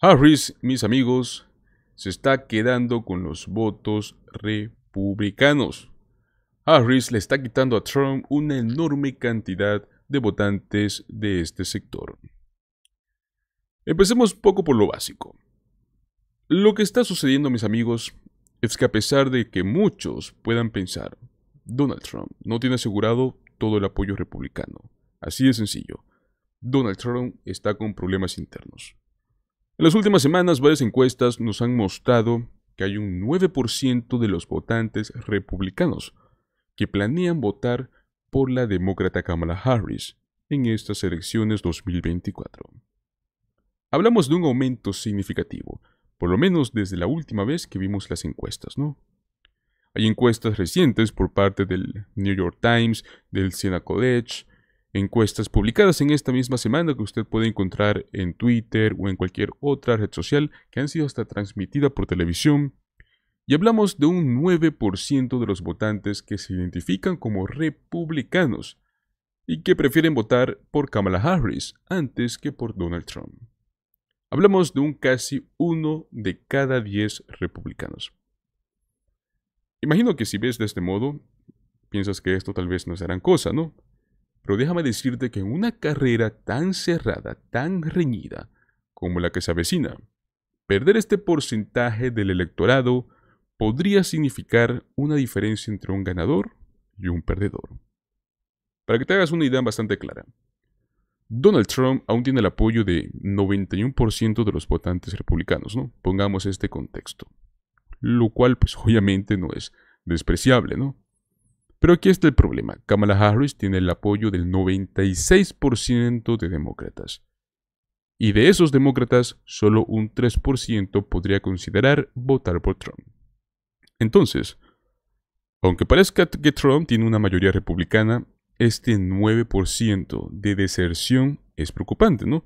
Harris, mis amigos, se está quedando con los votos republicanos. Harris le está quitando a Trump una enorme cantidad de votantes de este sector. Empecemos poco por lo básico. Lo que está sucediendo, mis amigos, es que a pesar de que muchos puedan pensar, Donald Trump no tiene asegurado todo el apoyo republicano. Así de sencillo. Donald Trump está con problemas internos. En las últimas semanas, varias encuestas nos han mostrado que hay un 9% de los votantes republicanos que planean votar por la demócrata Kamala Harris en estas elecciones 2024. Hablamos de un aumento significativo, por lo menos desde la última vez que vimos las encuestas, ¿no? Hay encuestas recientes por parte del New York Times, del Siena College, encuestas publicadas en esta misma semana que usted puede encontrar en Twitter o en cualquier otra red social que han sido hasta transmitidas por televisión y hablamos de un 9% de los votantes que se identifican como republicanos y que prefieren votar por Kamala Harris antes que por Donald Trump. Hablamos de un casi uno de cada 10 republicanos. Imagino que si ves de este modo, piensas que esto tal vez no es gran cosa, ¿no? Pero déjame decirte que en una carrera tan cerrada, tan reñida como la que se avecina, perder este porcentaje del electorado podría significar una diferencia entre un ganador y un perdedor. Para que te hagas una idea bastante clara, Donald Trump aún tiene el apoyo de 91% de los votantes republicanos, ¿no? Pongamos este contexto. Lo cual, pues obviamente no es despreciable, ¿no? Pero aquí está el problema. Kamala Harris tiene el apoyo del 96% de demócratas. Y de esos demócratas, solo un 3% podría considerar votar por Trump. Entonces, aunque parezca que Trump tiene una mayoría republicana, este 9% de deserción es preocupante, ¿no?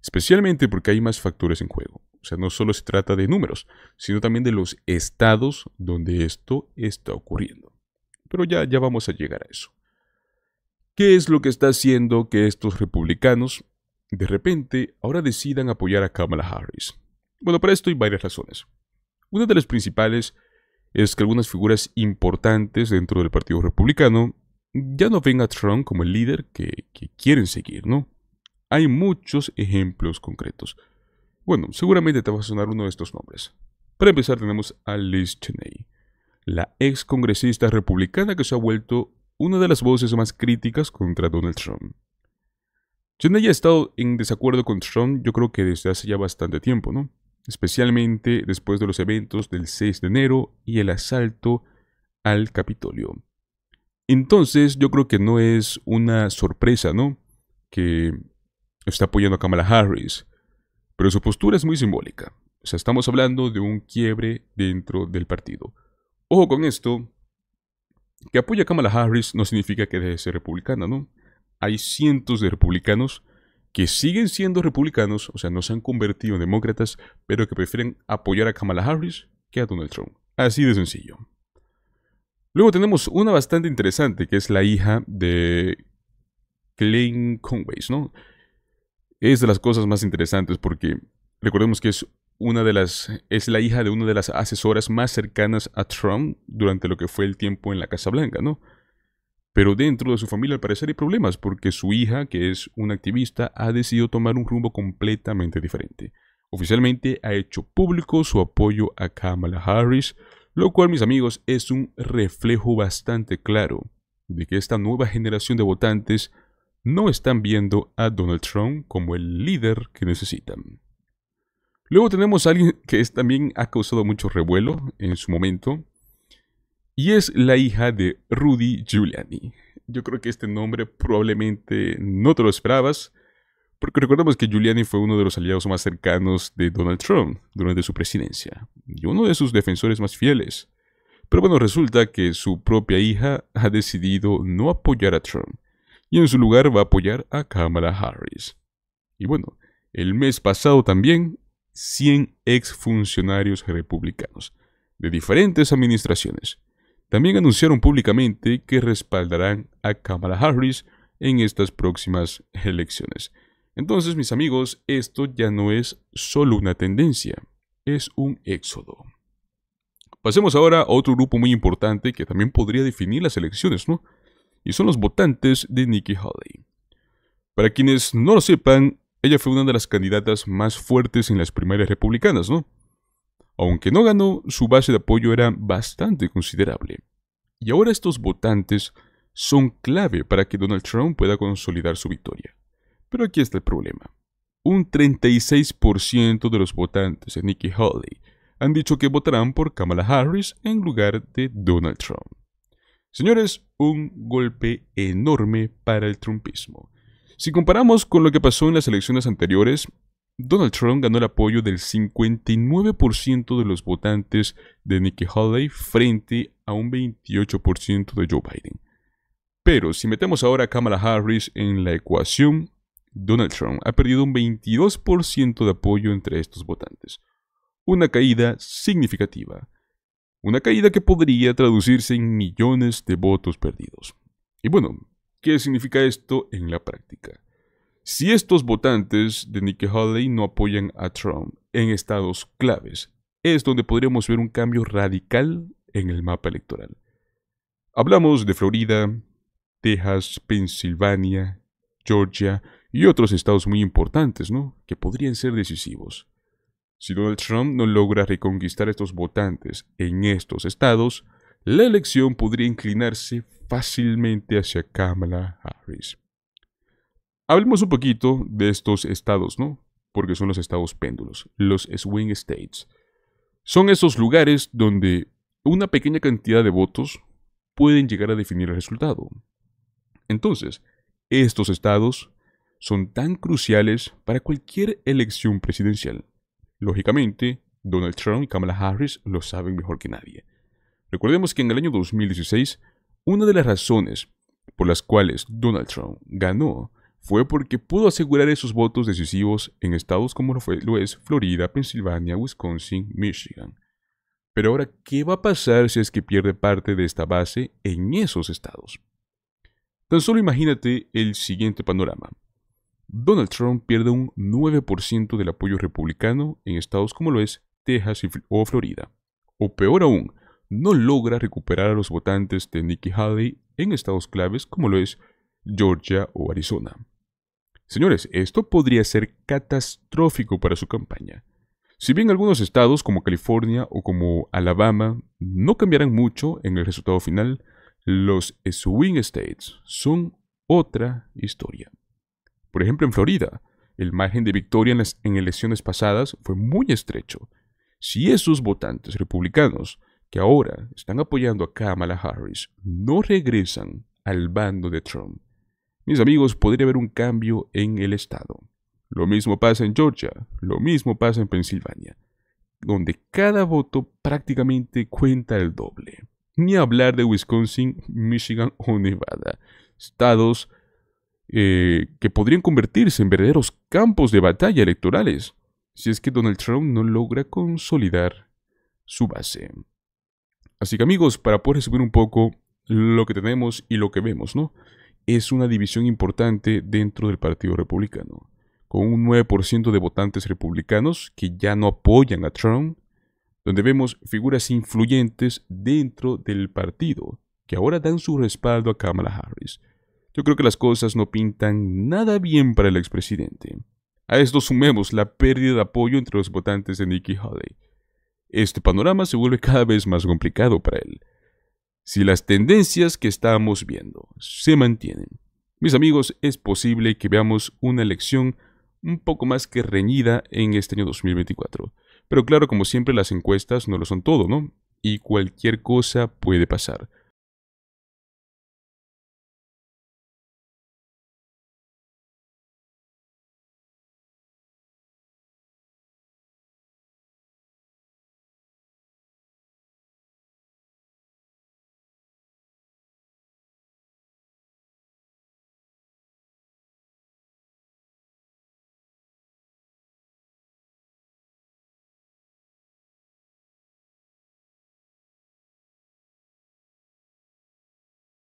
Especialmente porque hay más factores en juego. O sea, no solo se trata de números, sino también de los estados donde esto está ocurriendo. Pero ya, ya vamos a llegar a eso. ¿Qué es lo que está haciendo que estos republicanos de repente ahora decidan apoyar a Kamala Harris? Bueno, para esto hay varias razones. Una de las principales es que algunas figuras importantes dentro del Partido Republicano ya no ven a Trump como el líder que, quieren seguir, ¿no? Hay muchos ejemplos concretos. Bueno, seguramente te va a sonar uno de estos nombres. Para empezar tenemos a Liz Cheney, la ex congresista republicana que se ha vuelto una de las voces más críticas contra Donald Trump. Cheney ha estado en desacuerdo con Trump yo creo que desde hace ya bastante tiempo, ¿no? especialmente después de los eventos del 6 de enero y el asalto al Capitolio. Entonces yo creo que no es una sorpresa, ¿no? Que está apoyando a Kamala Harris, pero su postura es muy simbólica. O sea, estamos hablando de un quiebre dentro del partido. Ojo con esto, que apoya a Kamala Harris no significa que deje de ser republicana, ¿no? Hay cientos de republicanos que siguen siendo republicanos, o sea, no se han convertido en demócratas, pero que prefieren apoyar a Kamala Harris que a Donald Trump. Así de sencillo. Luego tenemos una bastante interesante, que es la hija de Glenn Conway, ¿no? Es de las cosas más interesantes porque recordemos que es una de las es la hija de una de las asesoras más cercanas a Trump durante lo que fue el tiempo en la Casa Blanca, ¿no? Pero dentro de su familia al parecer hay problemas porque su hija, que es una activista, ha decidido tomar un rumbo completamente diferente. Oficialmente ha hecho público su apoyo a Kamala Harris, lo cual mis amigos es un reflejo bastante claro de que esta nueva generación de votantes no están viendo a Donald Trump como el líder que necesitan. Luego tenemos a alguien que también ha causado mucho revuelo en su momento, y es la hija de Rudy Giuliani. Yo creo que este nombre probablemente no te lo esperabas, porque recordemos que Giuliani fue uno de los aliados más cercanos de Donald Trump durante su presidencia, y uno de sus defensores más fieles. Pero bueno, resulta que su propia hija ha decidido no apoyar a Trump, y en su lugar va a apoyar a Kamala Harris. Y bueno, el mes pasado también, 100 exfuncionarios republicanos de diferentes administraciones también anunciaron públicamente que respaldarán a Kamala Harris en estas próximas elecciones. Entonces, mis amigos, esto ya no es solo una tendencia, es un éxodo. Pasemos ahora a otro grupo muy importante que también podría definir las elecciones, ¿no? Y son los votantes de Nikki Haley. Para quienes no lo sepan, ella fue una de las candidatas más fuertes en las primarias republicanas, ¿no? Aunque no ganó, su base de apoyo era bastante considerable. Y ahora estos votantes son clave para que Donald Trump pueda consolidar su victoria. Pero aquí está el problema. Un 36% de los votantes de Nikki Haley han dicho que votarán por Kamala Harris en lugar de Donald Trump. Señores, un golpe enorme para el trumpismo. Si comparamos con lo que pasó en las elecciones anteriores, Donald Trump ganó el apoyo del 59% de los votantes de Nikki Haley frente a un 28% de Joe Biden. Pero si metemos ahora a Kamala Harris en la ecuación, Donald Trump ha perdido un 22% de apoyo entre estos votantes. Una caída significativa. Una caída que podría traducirse en millones de votos perdidos. Y bueno, ¿qué significa esto en la práctica? Si estos votantes de Nikki Haley no apoyan a Trump en estados claves, es donde podríamos ver un cambio radical en el mapa electoral. Hablamos de Florida, Texas, Pensilvania, Georgia y otros estados muy importantes, ¿no? Que podrían ser decisivos. Si Donald Trump no logra reconquistar estos votantes en estos estados, la elección podría inclinarse fácilmente hacia Kamala Harris. Hablemos un poquito de estos estados, ¿no? Porque son los estados péndulos, los swing states. Son esos lugares donde una pequeña cantidad de votos pueden llegar a definir el resultado. Entonces, estos estados son tan cruciales para cualquier elección presidencial. Lógicamente, Donald Trump y Kamala Harris lo saben mejor que nadie. Recordemos que en el año 2016, una de las razones por las cuales Donald Trump ganó fue porque pudo asegurar esos votos decisivos en estados como lo, es Florida, Pensilvania, Wisconsin, Michigan. Pero ahora, ¿qué va a pasar si es que pierde parte de esta base en esos estados? Tan solo imagínate el siguiente panorama. Donald Trump pierde un 9% del apoyo republicano en estados como lo es Texas o Florida. O peor aún, no logra recuperar a los votantes de Nikki Haley en estados claves como lo es Georgia o Arizona. Señores, esto podría ser catastrófico para su campaña. Si bien algunos estados como California o como Alabama no cambiarán mucho en el resultado final, los swing states son otra historia. Por ejemplo, en Florida, el margen de victoria en, las, elecciones pasadas fue muy estrecho. Si esos votantes republicanos que ahora están apoyando a Kamala Harris no regresan al bando de Trump, mis amigos, podría haber un cambio en el estado. Lo mismo pasa en Georgia, lo mismo pasa en Pensilvania, donde cada voto prácticamente cuenta el doble ni hablar de Wisconsin, Michigan o Nevada, estados eh, que podrían convertirse en verdaderos campos de batalla electorales si es que Donald Trump no logra consolidar su base. Así que amigos, para poder resumir un poco lo que tenemos y lo que vemos, ¿no? Es una división importante dentro del Partido Republicano, con un 9% de votantes republicanos que ya no apoyan a Trump donde vemos figuras influyentes dentro del partido, que ahora dan su respaldo a Kamala Harris. Yo creo que las cosas no pintan nada bien para el expresidente. A esto sumemos la pérdida de apoyo entre los votantes de Nikki Haley. Este panorama se vuelve cada vez más complicado para él. Si las tendencias que estamos viendo se mantienen, mis amigos, es posible que veamos una elección un poco más que reñida en este año 2024. Pero claro, como siempre, las encuestas no lo son todo, ¿no? Y cualquier cosa puede pasar.